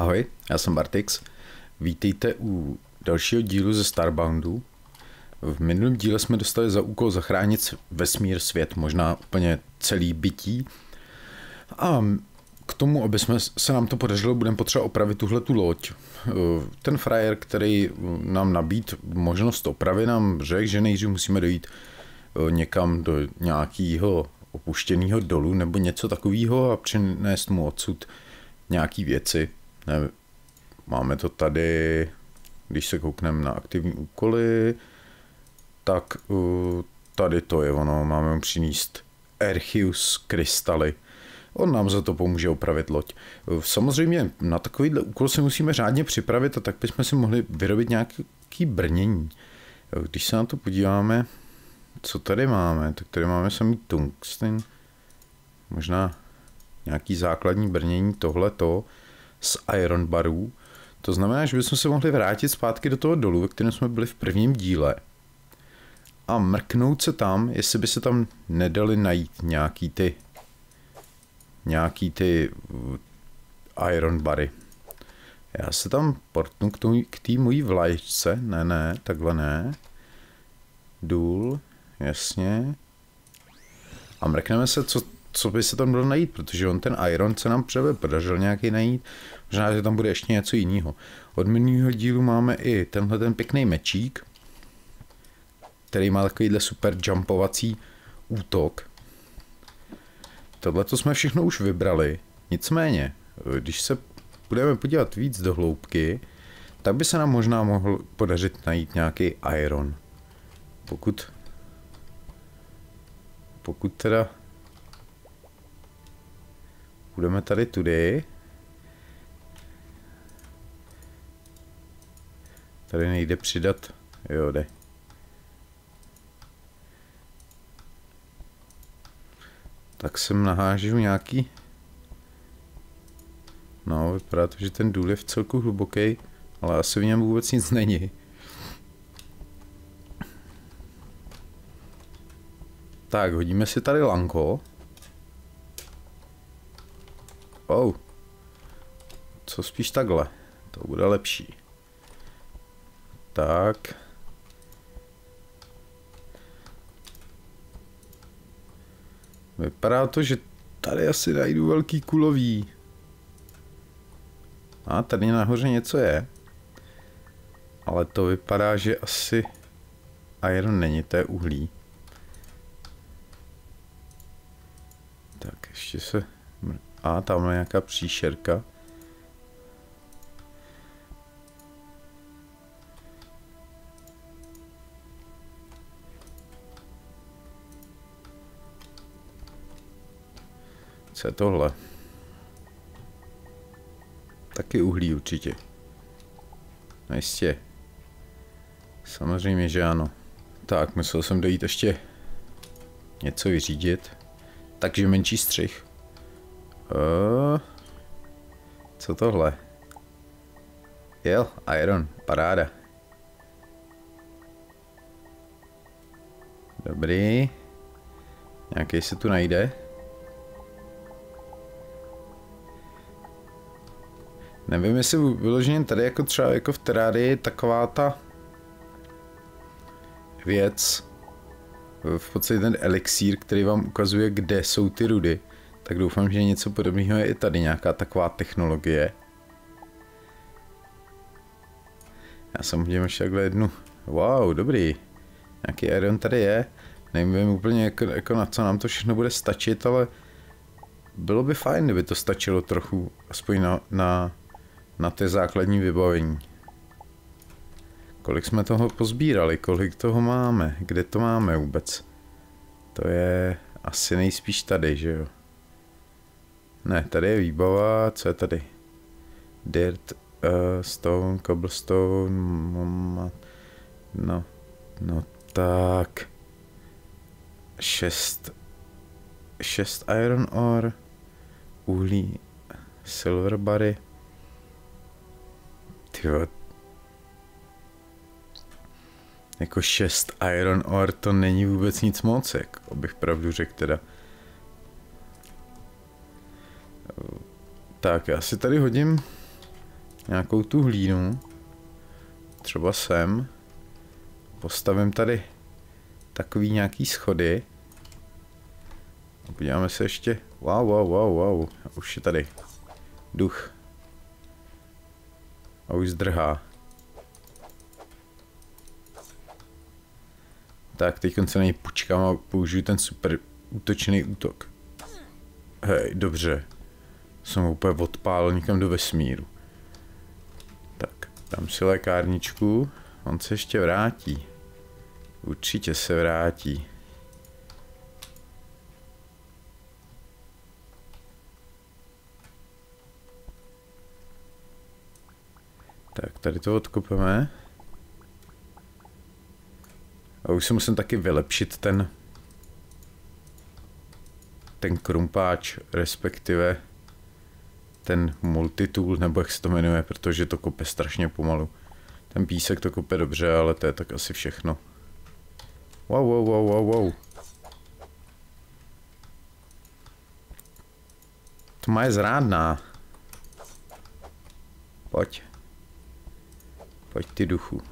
Ahoj, já jsem Bartix. Vítejte u dalšího dílu ze Starboundu. V minulém díle jsme dostali za úkol zachránit vesmír, svět, možná úplně celý bytí. A k tomu, aby jsme se nám to podařilo, budeme potřeba opravit tuhle tu loď. Ten frajer, který nám nabít možnost opravy, nám řekl, že nejdřív musíme dojít někam do nějakého opuštěného dolu nebo něco takového a přinést mu odsud nějaký věci. Ne, máme to tady, když se koukneme na aktivní úkoly, tak tady to je ono, máme přinést Erchius krystaly. On nám za to pomůže opravit loď. Samozřejmě na takovýhle úkol se musíme řádně připravit a tak bychom si mohli vyrobit nějaký brnění. Když se na to podíváme, co tady máme, tak tady máme samý tungsten, možná nějaký základní brnění, tohleto z iron barů. To znamená, že bychom se mohli vrátit zpátky do toho dolu, ve kterém jsme byli v prvním díle a mrknout se tam, jestli by se tam nedali najít nějaký ty nějaký ty uh, iron bary. Já se tam portnu k té mojí vlajčce, ne, ne, takhle ne. Důl, jasně. A mrkneme se, co, co by se tam dalo najít, protože on ten Iron se nám přebe podařil nějaký najít. Možná, že tam bude ještě něco jiného. Od minulého dílu máme i tenhle ten pěkný mečík, který má takovýhle super jumpovací útok. Tohle to jsme všechno už vybrali. Nicméně, když se budeme podívat víc do hloubky, tak by se nám možná mohl podařit najít nějaký iron. Pokud pokud teda budeme tady tudy, tady nejde přidat, jo jde. Tak sem nahážu nějaký No, vypadá to, že ten důl je v celku hluboký, ale asi v něm vůbec nic není. Tak, hodíme si tady lanko. Oh. Co spíš takhle. To bude lepší. Tak. Vypadá to, že tady asi najdu velký kulový. A tady nahoře něco je. Ale to vypadá, že asi iron není, to je uhlí. Tak ještě se... A tam je nějaká příšerka. Co je tohle? Taky uhlí určitě. No jistě. Samozřejmě, že ano. Tak, musel jsem dojít ještě něco vyřídit. Takže menší střih. Uh, co tohle? Jo, Iron, paráda. Dobrý. Nějaký se tu najde. Nevím, jestli vyloženě tady jako třeba jako v terárii taková ta věc, v podstatě ten elixír, který vám ukazuje, kde jsou ty rudy, tak doufám, že něco podobného je i tady, nějaká taková technologie. Já jsem hodím ještě takhle jednu. Wow, dobrý. Nějaký iron tady je. Nevím úplně, jako, jako na co nám to všechno bude stačit, ale bylo by fajn, kdyby to stačilo trochu, aspoň na, na, na ty základní vybavení. Kolik jsme toho pozbírali, kolik toho máme, kde to máme vůbec? To je asi nejspíš tady, že jo? Ne, tady je výbava, co je tady? Dirt, uh, stone, cobblestone, no, no tak. Šest, šest iron ore, uhlí, silver bary. Tyjo, jako 6 Iron Ore to není vůbec nic moc, jak bych pravdu řekl teda. Tak, já si tady hodím nějakou tu hlínu. Třeba sem. Postavím tady takový nějaký schody. A podíváme se ještě. Wow, wow, wow, wow. Už je tady duch. A už zdrhá. Tak, teď se na něj počkám a použiju ten super útočný útok. Hej, dobře. Jsem úplně odpálil někam do vesmíru. Tak, dám si lékárničku. On se ještě vrátí. Určitě se vrátí. Tak, tady to odkopeme. A už si musím taky vylepšit ten ten krumpáč, respektive ten multitool, nebo jak se to jmenuje, protože to kope strašně pomalu. Ten písek to kope dobře, ale to je tak asi všechno. Wow, wow, wow, wow, wow. Tma je zrádná. Pojď. Pojď ty duchu.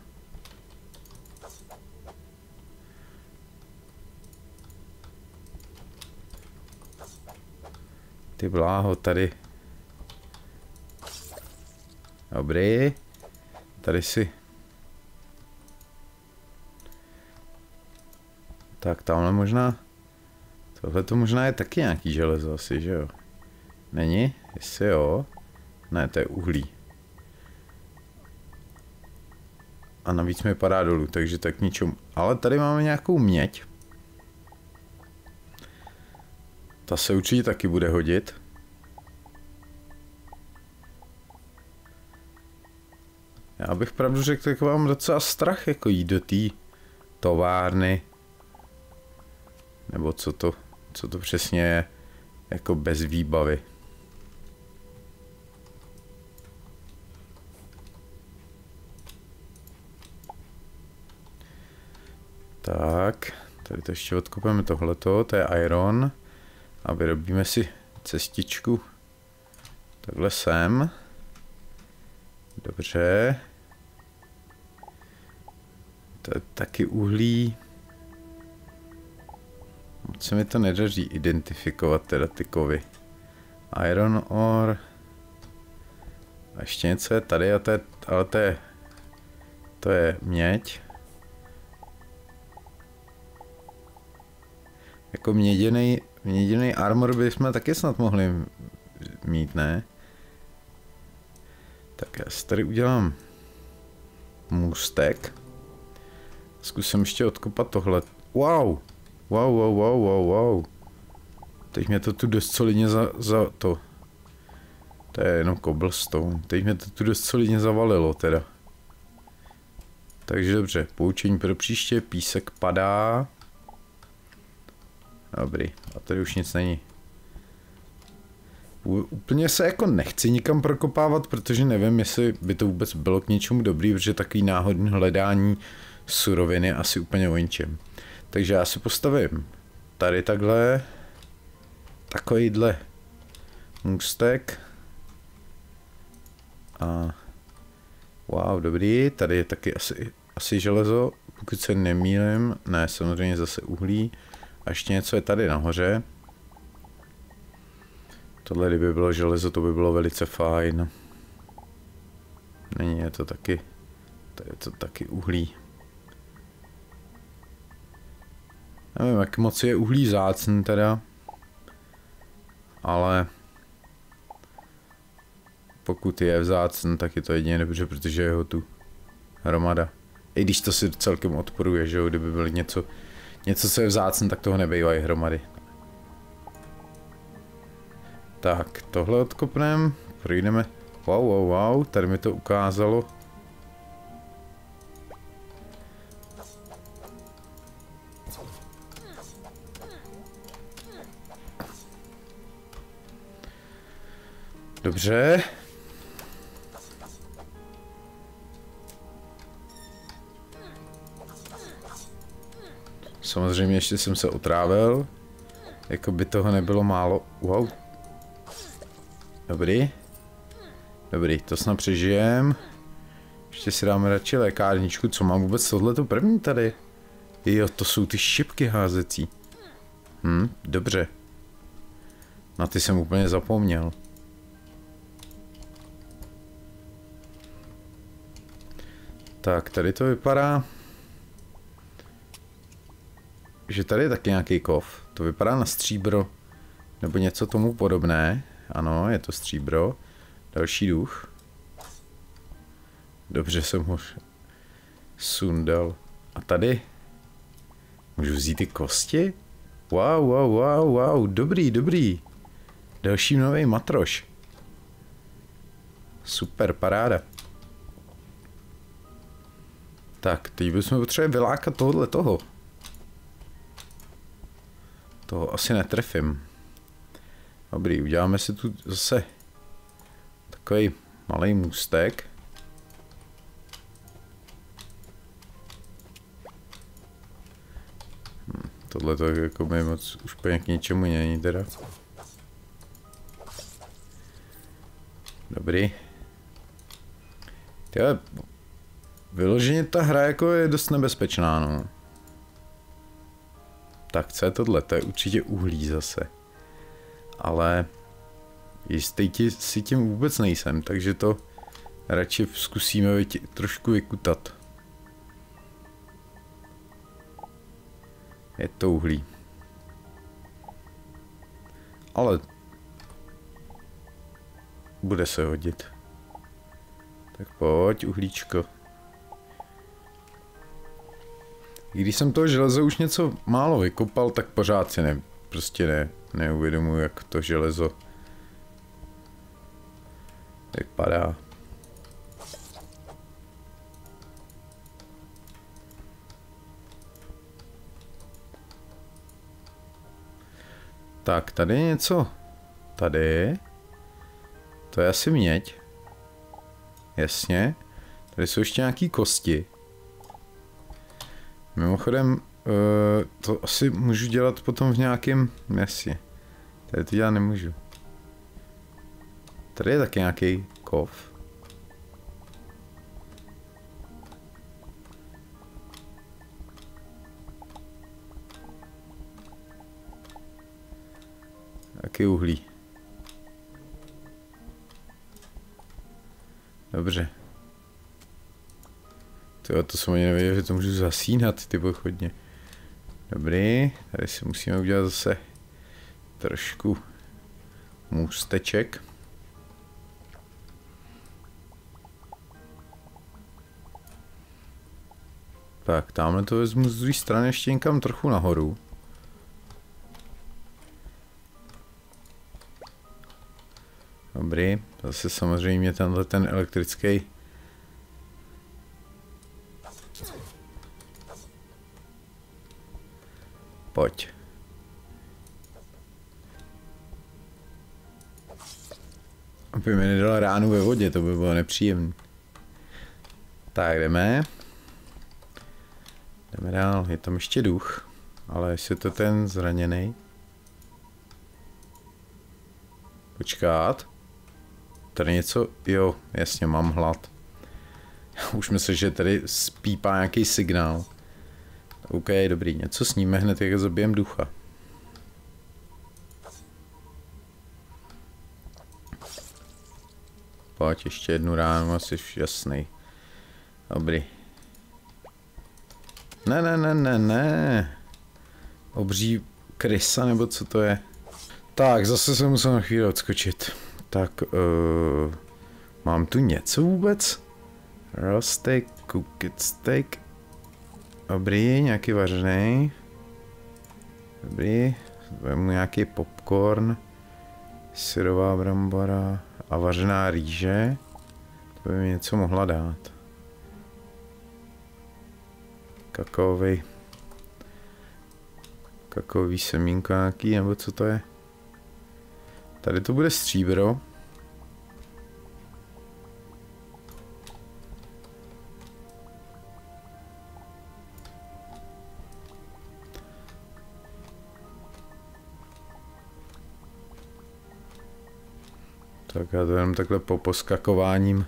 Ty bláho, tady. Dobrý. Tady si. Tak tamhle možná. Tohle to možná je taky nějaký železo asi, že jo? Není? Jestli jo? Ne, to je uhlí. A navíc mi padá dolů, takže tak ničemu. Ale tady máme nějakou měď. Ta se určitě taky bude hodit. Já bych pravdu řekl, tak mám docela strach jako jít do té továrny. Nebo co to, co to přesně je, jako bez výbavy. Tak, tady to ještě odkopeme tohleto, to je iron a vyrobíme si cestičku takhle sem. Dobře. To je taky uhlí. Moc se mi to nedaří identifikovat teda ty kovy. Iron ore. A ještě něco je tady, a to je, ale to je, to je měď. Jako měděný Jediný armor bychom taky snad mohli mít, ne? Tak já si tady udělám můstek. Zkusím ještě odkopat tohle. Wow! Wow, wow, wow, wow, wow. Teď mě to tu dost solidně za, za to. To je jenom cobblestone. Teď mě to tu dost solidně zavalilo teda. Takže dobře, poučení pro příště, písek padá. Dobrý, a tady už nic není. Úplně se jako nechci nikam prokopávat, protože nevím, jestli by to vůbec bylo k něčemu dobrý, protože takový náhodný hledání suroviny asi úplně o ničem. Takže já si postavím tady takhle takovýhle můstek a wow, dobrý, tady je taky asi, asi železo, pokud se nemýlím, ne, samozřejmě zase uhlí, a ještě něco je tady nahoře. Tohle kdyby bylo železo, to by bylo velice fajn. Není, je to taky, to je to taky uhlí. Nevím, jak moc je uhlí zácný teda. Ale pokud je vzácný, tak je to jedině dobře, protože je ho tu hromada. I když to si celkem odporuje, že jo, kdyby bylo něco něco, co je vzácné, tak toho nebejvají hromady. Tak, tohle odkopneme, projdeme. Wow, wow, wow, tady mi to ukázalo. Dobře, Samozřejmě ještě jsem se otrávil. Jako by toho nebylo málo. Wow. Dobrý. Dobrý, to snad přežijem. Ještě si dáme radši lékárničku. Co mám vůbec tohleto první tady? Jo, to jsou ty šipky házecí. Hm, dobře. Na ty jsem úplně zapomněl. Tak, tady to vypadá... Že tady je taky nějaký kov. To vypadá na stříbro. Nebo něco tomu podobné. Ano, je to stříbro. Další duch. Dobře jsem ho sundal. A tady? Můžu vzít ty kosti? Wow, wow, wow, wow, dobrý, dobrý. Další nový matroš. Super, paráda. Tak, teď bychom potřebovali vylákat tohohle toho. Toho asi netrefím. Dobrý, uděláme si tu zase takový malý můstek. Hm, tohle to jako by moc už k ničemu není teda. Dobrý. Tyhle, vyloženě ta hra jako je dost nebezpečná, no. Tak co je tohle? To je určitě uhlí zase. Ale jistý ti, si tím vůbec nejsem, takže to radši zkusíme vytě, trošku vykutat. Je to uhlí. Ale bude se hodit. Tak pojď, uhlíčko. I když jsem toho železo už něco málo vykopal, tak pořád si ne, prostě ne, neuvědomuji, jak to železo vypadá. Tak, tady je něco. Tady. To je asi měď. Jasně. Tady jsou ještě nějaký kosti. Mimochodem, uh, to asi můžu dělat potom v nějakém městě. Tady to dělat nemůžu. Tady je taky nějaký kov. Taky uhlí. Dobře. Tyjo, to jsem ani nevěděl, že to můžu zasínat, ty pochodně. Dobrý, tady si musíme udělat zase trošku můsteček. Tak, tamhle to vezmu z druhé strany ještě někam trochu nahoru. Dobrý, zase samozřejmě tenhle ten elektrický Pojď. Aby mi nedal ránu ve vodě, to by bylo nepříjemné. Tak, jdeme. Jdeme dál, je tam ještě duch. Ale jestli to ten zraněný. Počkat. Tady něco, jo, jasně, mám hlad. Už myslím, že tady spípá nějaký signál. OK, dobrý, něco sníme hned, jak zabijem ducha. Pojď, ještě jednu ránu, asi jasný. Dobrý. Ne, ne, ne, ne, ne. Obří krysa, nebo co to je? Tak, zase jsem musel na chvíli odskočit. Tak, uh, mám tu něco vůbec? Roast steak, cooked steak. Dobrý, nějaký vařený. Dobrý, vemu nějaký popcorn. Syrová brambora a vařená rýže. To by mi něco mohla dát. Kakaový. Kakaový semínko nějaký, nebo co to je? Tady to bude stříbro. Já to jenom takhle po poskakováním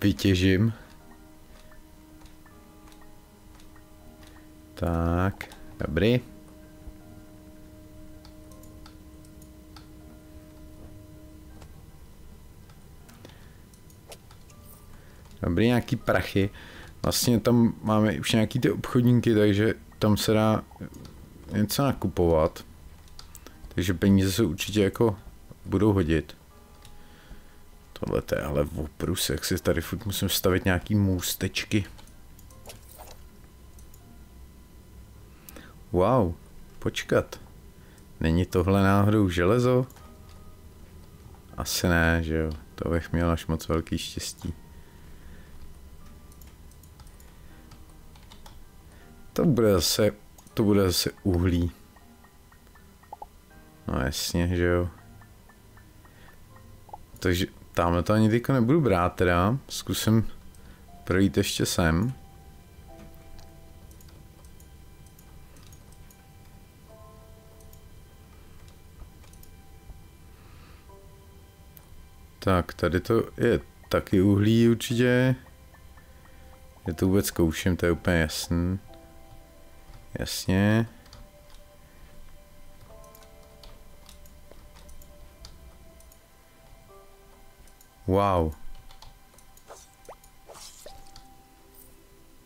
vytěžím. Tak, dobrý. Dobrý, nějaký prachy. Vlastně tam máme už nějaký ty obchodníky, takže tam se dá něco nakupovat. Takže peníze se určitě jako budou hodit. Tohle to je ale oprus, jak si tady furt musím stavit nějaký můstečky. Wow, počkat. Není tohle náhodou železo? Asi ne, že jo. To bych měl až moc velký štěstí. To bude zase, to bude zase uhlí. No jasně, že jo. Takže tamhle to ani teďka nebudu brát teda. Zkusím projít ještě sem. Tak, tady to je taky uhlí určitě. Je to vůbec zkouším, to je úplně jasný. Jasně. Wow.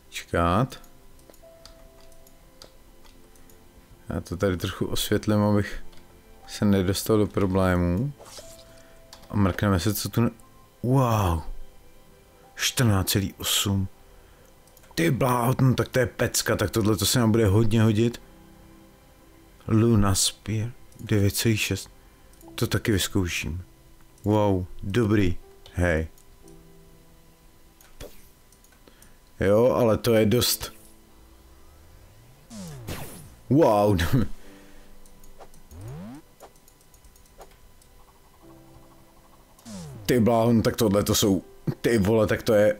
Čekat. Já to tady trochu osvětlím, abych se nedostal do problémů. A mrkneme se, co tu... Ne... Wow. 14,8. Ty bláho, no tak to je pecka, tak tohle to se nám bude hodně hodit. Luna Spear 9,6. To taky vyzkouším. Wow, dobrý. Hej. Jo, ale to je dost... Wow. Ty bláho, no tak tohle to jsou... Ty vole, tak to je...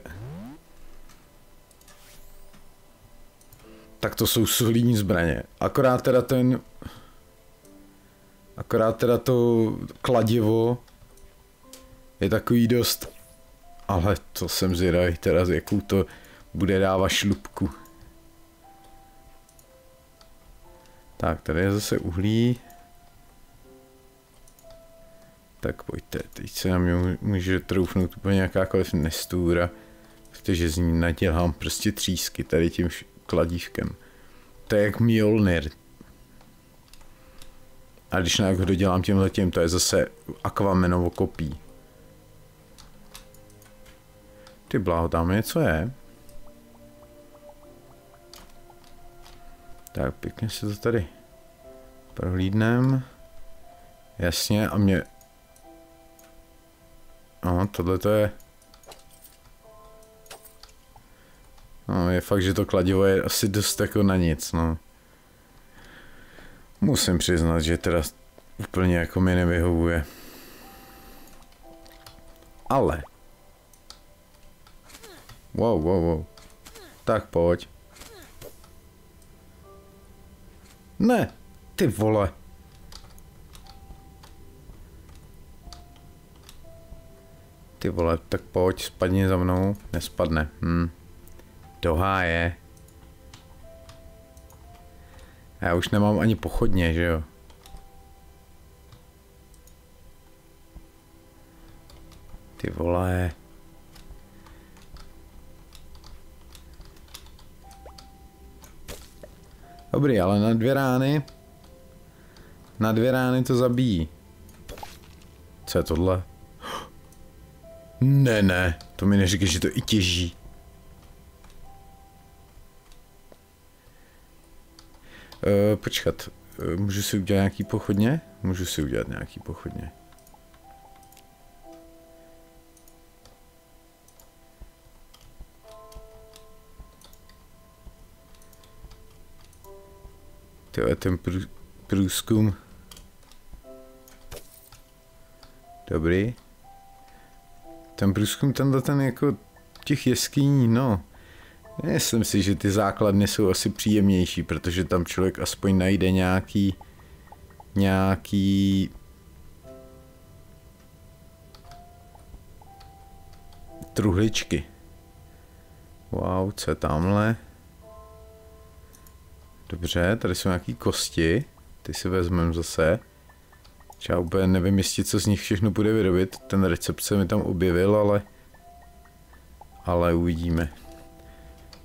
tak to jsou solidní zbraně. Akorát teda ten... Akorát teda to kladivo je takový dost... Ale to jsem zvědavý teda, jakou to bude dávat šlupku. Tak, tady je zase uhlí. Tak pojďte, teď se na mě může troufnout úplně jakákoliv nestůra, protože z ní nadělám prostě třísky tady tím kladívkem. To je jak Mjolnir. A když nějak ho dodělám tímhle tím, to je zase Aquamenovo kopí. Ty bláho, tam něco je. Tak pěkně se to tady prohlídnem. Jasně, a mě... No, tohle to je No, je fakt, že to kladivo je asi dost jako na nic, no. Musím přiznat, že teda úplně jako mi nevyhovuje. Ale. Wow, wow, wow. Tak pojď. Ne, ty vole. Ty vole, tak pojď, spadni za mnou. Nespadne, hm. Do háje. Já už nemám ani pochodně, že jo? Ty vole. Dobrý, ale na dvě rány. Na dvě rány to zabíjí. Co je tohle? Ne, ne, to mi neříkej, že to i těží. Uh, počkat, uh, můžu si udělat nějaký pochodně? Můžu si udělat nějaký pochodně. Tyhle ten prů, průzkum. Dobrý. Ten průzkum tenhle ten jako těch jeskyní, no. Myslím si, že ty základny jsou asi příjemnější, protože tam člověk aspoň najde nějaký nějaký truhličky. Wow, co je tamhle? Dobře, tady jsou nějaký kosti. Ty si vezmeme zase. Já úplně nevím jistě, co z nich všechno bude vyrobit. Ten recept se mi tam objevil, ale... Ale uvidíme.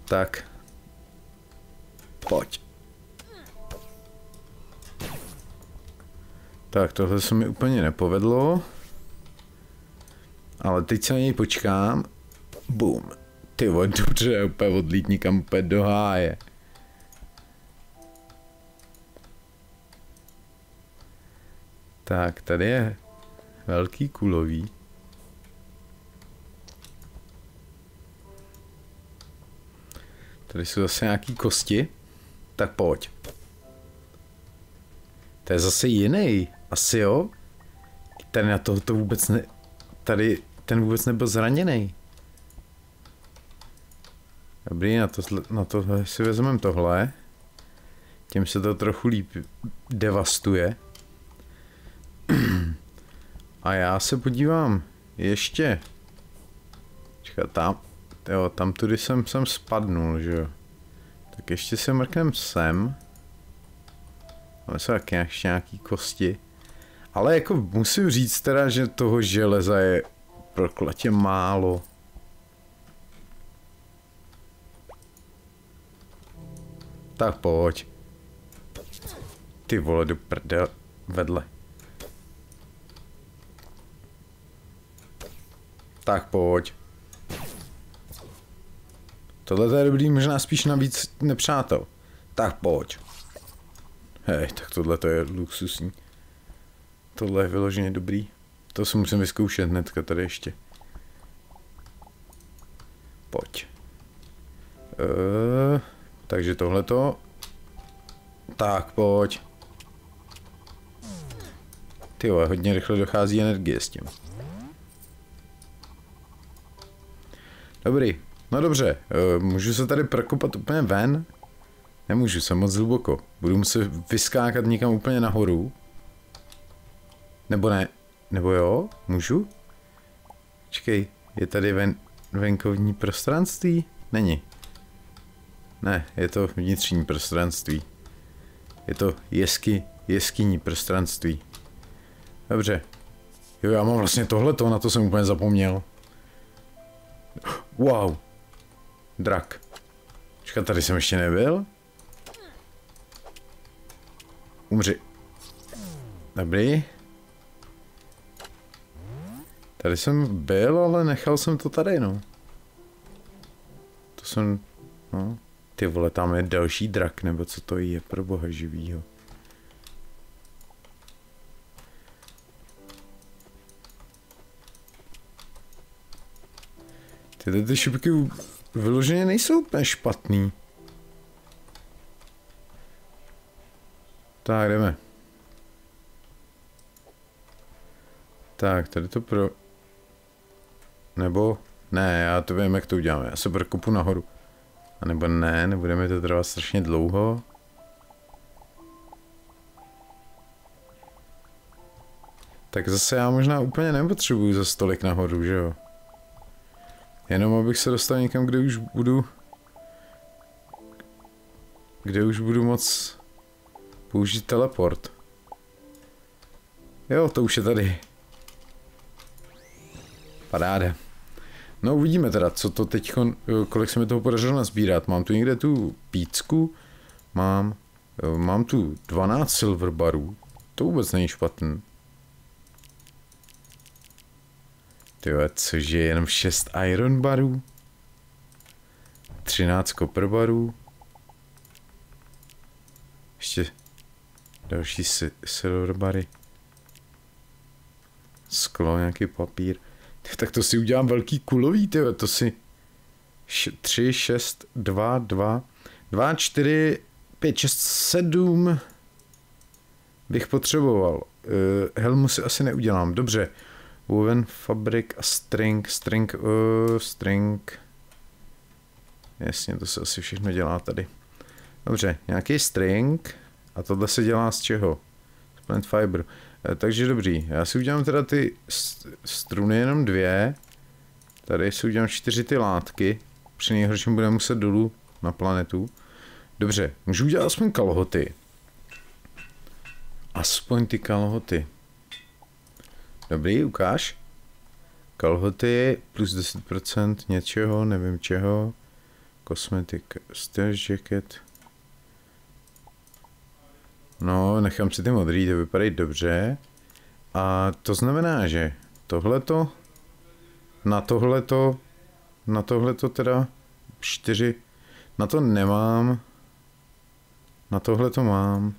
Tak. Pojď. Tak, tohle se mi úplně nepovedlo. Ale teď se na něj počkám. Boom. Ty vole, dobře, úplně odlít nikam úplně do háje. Tak, tady je velký kulový. Tady jsou zase nějaký kosti. Tak pojď. To je zase jiný. Asi jo? Tady na toho to vůbec ne... Tady ten vůbec nebyl zraněný. Dobrý, na, to, na tohle si vezmeme tohle. Tím se to trochu líp devastuje. A já se podívám ještě. Čekat, tam, jo, tam tudy jsem, jsem spadnul, že jo. Tak ještě se mrknem sem. Ale jsou taky ještě nějaký kosti. Ale jako musím říct teda, že toho železa je proklatě málo. Tak pojď. Ty vole do prdel vedle. Tak pojď. Tohle je dobrý možná spíš na víc nepřátel. Tak pojď. Hej, tak tohle to je luxusní. Tohle je vyloženě dobrý. To si musím vyzkoušet hnedka tady ještě. Pojď. Uh, takže tohleto. Tak, pojď. Ty hodně rychle dochází energie s tím. Dobrý, no dobře, uh, můžu se tady prokopat úplně ven? Nemůžu, jsem moc hluboko. Budu muset vyskákat někam úplně nahoru. Nebo ne? Nebo jo? Můžu? Čekej, je tady ven, venkovní prostranství? Není. Ne, je to vnitřní prostranství. Je to jesky, jeskyní prostranství. Dobře. Jo, já mám vlastně tohleto, na to jsem úplně zapomněl. Wow. Drak. Čekat, tady jsem ještě nebyl? Umři. Dobrý. Tady jsem byl, ale nechal jsem to tady, no. To jsem, no. Ty vole, tam je další drak, nebo co to je, pro boha živýho. Tyhle ty šipky vyloženě nejsou úplně špatný. Tak, jdeme. Tak, tady to pro... Nebo... Ne, já to vím, jak to uděláme. Já se prokopu nahoru. A nebo ne, nebudeme to trvat strašně dlouho. Tak zase já možná úplně nepotřebuju za stolik nahoru, že jo? Jenom abych se dostal někam, kde už budu... Kde už budu moc použít teleport. Jo, to už je tady. Paráda. No uvidíme teda, co to teď, kolik se mi toho podařilo nazbírat. Mám tu někde tu pícku, mám, mám tu 12 silver barů, to vůbec není špatný. Tyjo, cože je jenom 6 iron barů? 13 copper barů? Ještě další si silver bary. Sklo, nějaký papír. Tak to si udělám velký kulový, tyjo, to si 3, 6, 2, 2, 2, 4, 5, 6, 7 bych potřeboval. Uh, helmu si asi neudělám, dobře. Woven fabric a string, string, uh, string. Jasně, to se asi všechno dělá tady. Dobře, nějaký string. A tohle se dělá z čeho? Z plant fiber. Uh, takže dobrý, já si udělám teda ty struny jenom dvě. Tady si udělám čtyři ty látky. Při nejhorším budeme muset dolů na planetu. Dobře, můžu udělat aspoň kalhoty. Aspoň ty kalhoty. Dobrý, ukáž. Kalhoty plus 10% něčeho, nevím čeho. Kosmetik, stash jacket. No, nechám si ty modrý, to vypadají dobře. A to znamená, že tohleto, na tohleto, na tohleto teda čtyři, na to nemám, na tohleto mám,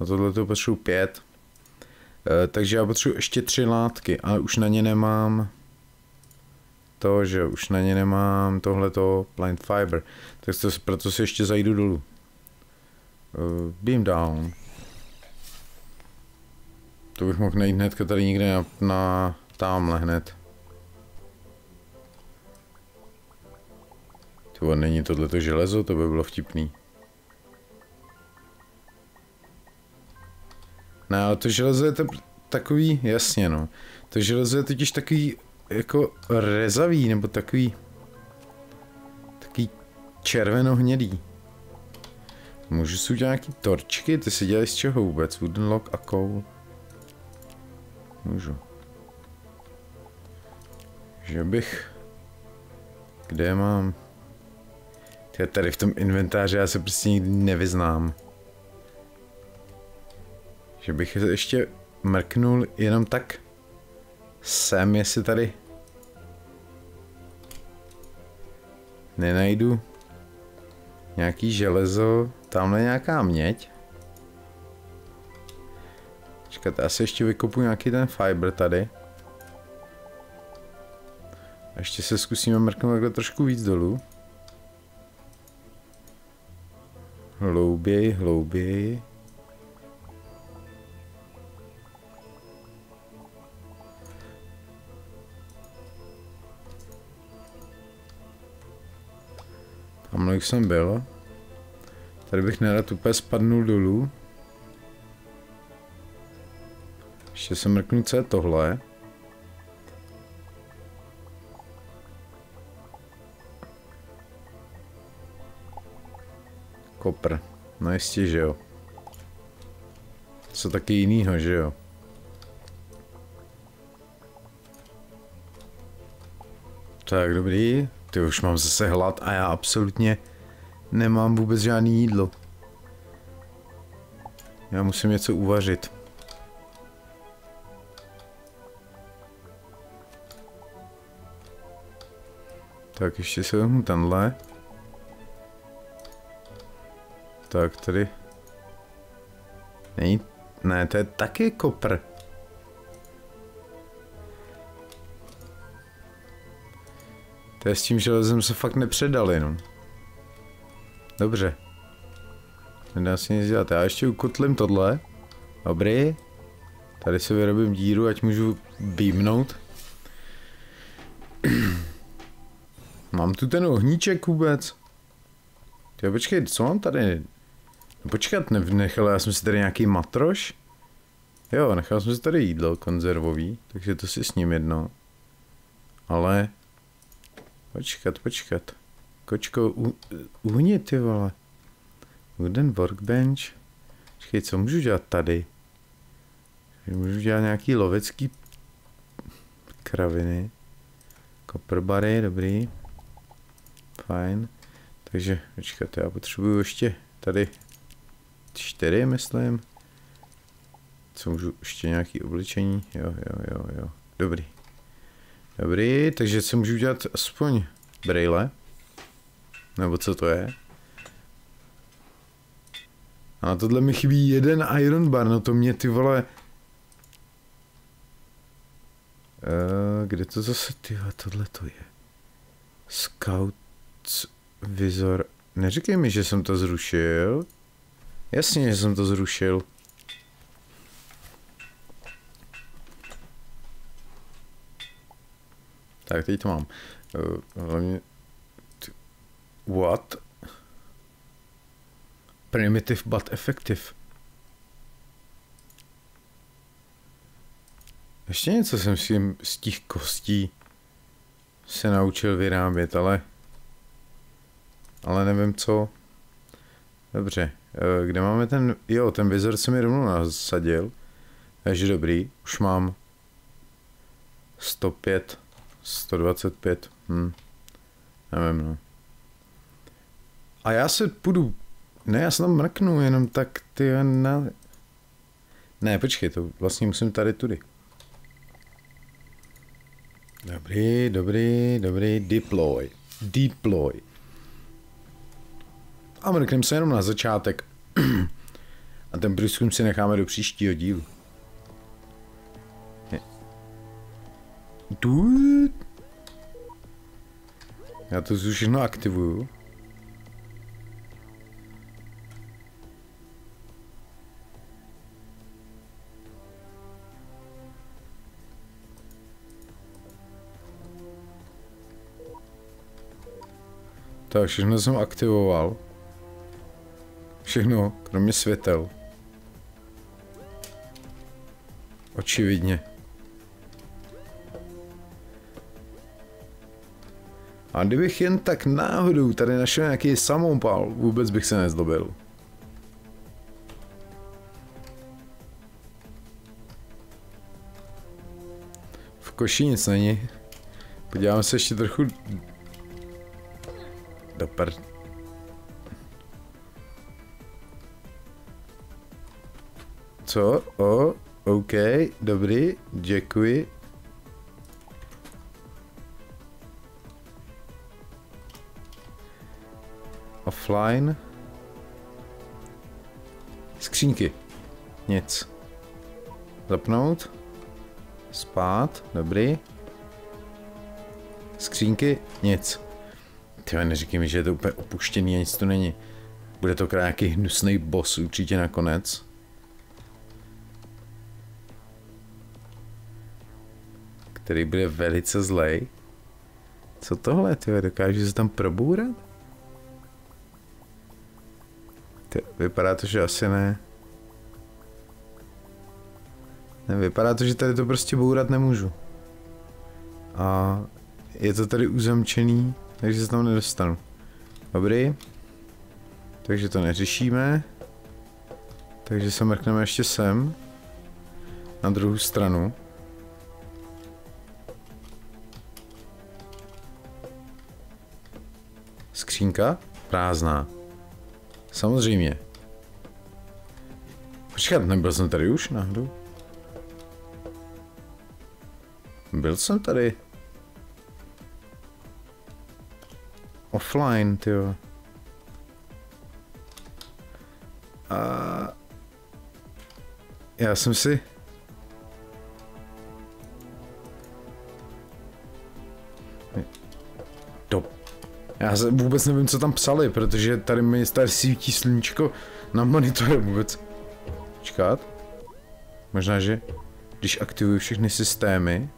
na tohleto potřebuji pět, takže já potřebuji ještě tři látky, ale už na ně nemám to, že už na ně nemám tohleto blind fiber, tak to, proto si ještě zajdu dolů. Uh, beam down. To bych mohl najít hnedka tady někde na, na tamhle hned. To není tohleto železo, to by bylo vtipný. Ne, ale to železo je to takový, jasně no. To železo je totiž takový jako rezavý, nebo takový takový červenohnědý. Můžu si udělat nějaký torčky? Ty si dělají z čeho vůbec? Wooden log a coal. Můžu. Že bych... Kde mám? Já tady v tom inventáři já se prostě nikdy nevyznám. Že bych ještě mrknul jenom tak sem, jestli tady nenajdu nějaký železo, tamhle nějaká měď. Čekat, já si ještě vykopu nějaký ten fiber tady. A ještě se zkusíme mrknout takhle trošku víc dolů. Hlouběji, hlouběji. Tamhle jsem byl. Tady bych nerad úplně spadnul dolů. Ještě se mrknu, co je tohle. Kopr. No jistě, že jo. Co taky jinýho, že jo. Tak, dobrý. Ty už mám zase hlad a já absolutně nemám vůbec žádný jídlo. Já musím něco uvařit. Tak ještě se vezmu tenhle. Tak tady. Není, ne, to je taky kopr. To je s tím železem se fakt nepředali, no. Dobře. Nedá se nic dělat. Já ještě ukotlím tohle. Dobrý. Tady si vyrobím díru, ať můžu beamnout. mám tu ten ohníček vůbec? Jo, počkej, co mám tady? No, počkat, ne, nechal já jsem si tady nějaký matroš? Jo, nechal jsem si tady jídlo konzervový, takže to si s ním jedno. Ale Počkat, počkat. Kočko, uhni ty vole. Wooden workbench. Počkej, co můžu dělat tady? Můžu dělat nějaký lovecký kraviny. Copperbary, dobrý. Fajn. Takže, počkat, já potřebuju ještě tady čtyři, myslím. Co můžu, ještě nějaký obličení? Jo, jo, jo, jo. Dobrý. Dobrý, takže si můžu udělat aspoň braille. Nebo co to je? A na tohle mi chybí jeden iron bar, no to mě ty vole... Uh, kde to zase, ty tohle to je? Scout Visor. Neříkej mi, že jsem to zrušil. Jasně, že jsem to zrušil. Tak, teď to mám. Eh. What? Primitive but effective. Ještě něco jsem si z těch kostí se naučil vyrábět, ale ale nevím co. Dobře, eh, kde máme ten, jo, ten vizor se mi rovnou nasadil, takže dobrý, už mám 105, 125, hm, nevím no. A já se půjdu, ne, já se tam mrknu, jenom tak ty na... Ne, počkej, to vlastně musím tady tudy. Dobrý, dobrý, dobrý, deploy, deploy. A mrkneme se jenom na začátek. A ten průzkum si necháme do příštího dílu. Dude. Já to všechno aktivuju. Tak, všechno jsem aktivoval. Všechno, kromě světel. Očividně. A kdybych jen tak náhodou tady našel nějaký samopal, vůbec bych se nezdobil. V koši nic není. Podíváme se ještě trochu do prd. Co? O, OK, dobrý, děkuji. Offline. Skřínky. Nic. Zapnout. Spát, dobrý. Skřínky, nic. Ty neříkej mi, že je to úplně opuštěný a nic to není. Bude to nějaký hnusný boss určitě nakonec. který bude velice zlej. Co tohle, ty dokáže se tam probůrat? Ty, vypadá to, že asi ne. Ne, vypadá to, že tady to prostě bourat nemůžu. A je to tady uzamčený, takže se tam nedostanu. Dobrý. Takže to neřešíme. Takže se mrkneme ještě sem. Na druhou stranu. Skřínka? Prázdná. Samozřejmě. Počkat, nebyl jsem tady už náhodou? Byl jsem tady. Offline, tyjo. A... Já jsem si... Já vůbec nevím, co tam psali, protože tady mi tady svítí sluníčko na monitoru vůbec. Čekat. Možná, že když aktivuju všechny systémy,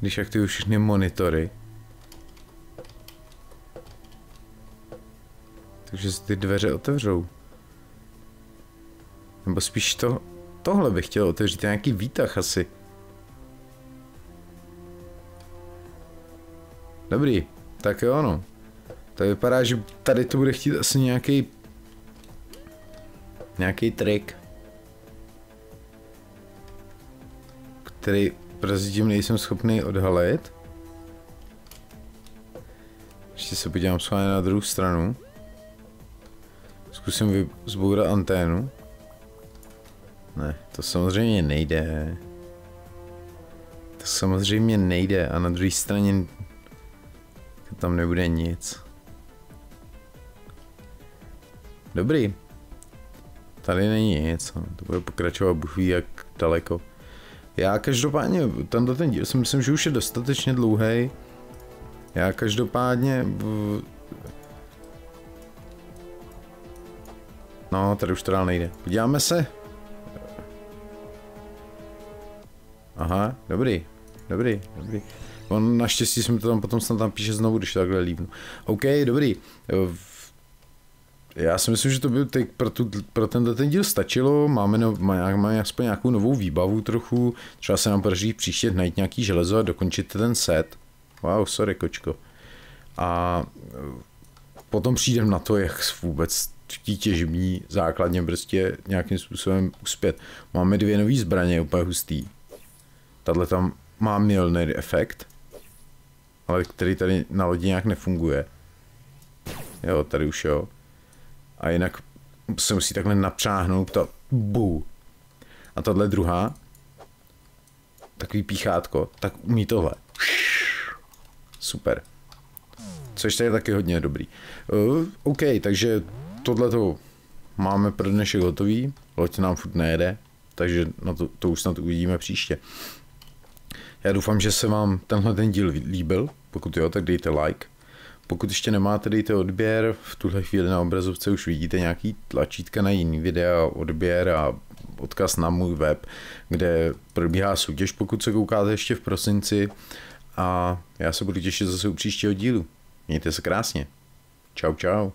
když aktivuju všechny monitory, takže se ty dveře otevřou. Nebo spíš to, tohle bych chtěl otevřít, nějaký výtah asi. Dobrý, tak jo no. To vypadá, že tady to bude chtít asi nějaký nějaký trik, který prozatím nejsem schopný odhalit. Ještě se podívám schválně na druhou stranu. Zkusím zbourat anténu. Ne, to samozřejmě nejde. To samozřejmě nejde a na druhé straně tam nebude nic. Dobrý. Tady není nic, no. to bude pokračovat Bůh jak daleko. Já každopádně, tento ten díl si myslím, že už je dostatečně dlouhý. Já každopádně... No, tady už to dál nejde. Podíváme se. Aha, dobrý, dobrý, dobrý. On naštěstí jsme to tam potom snad tam píše znovu, když takhle lívnu. OK, dobrý. já si myslím, že to by teď pro, tu, pro tenhle ten díl stačilo. Máme, no, máme aspoň nějakou novou výbavu trochu. Třeba se nám podaří příště najít nějaký železo a dokončit ten set. Wow, sorry, kočko. A potom přijdem na to, jak vůbec té těžbní základně prostě nějakým způsobem uspět. Máme dvě nové zbraně, úplně hustý. Tahle tam má milný efekt, ale který tady na lodi nějak nefunguje. Jo, tady už jo. A jinak se musí takhle napřáhnout ta bu. A tahle druhá, takový píchátko, tak umí tohle. Super. Což je taky hodně dobrý. Uh, OK, takže tohle to máme pro dnešek hotový. Loď nám furt nejede, takže na to, to už snad uvidíme příště. Já doufám, že se vám tenhle ten díl líbil. Pokud jo, tak dejte like. Pokud ještě nemáte, dejte odběr. V tuhle chvíli na obrazovce už vidíte nějaký tlačítka na jiný videa, odběr a odkaz na můj web, kde probíhá soutěž, pokud se koukáte ještě v prosinci. A já se budu těšit zase u příštího dílu. Mějte se krásně. Čau, čau.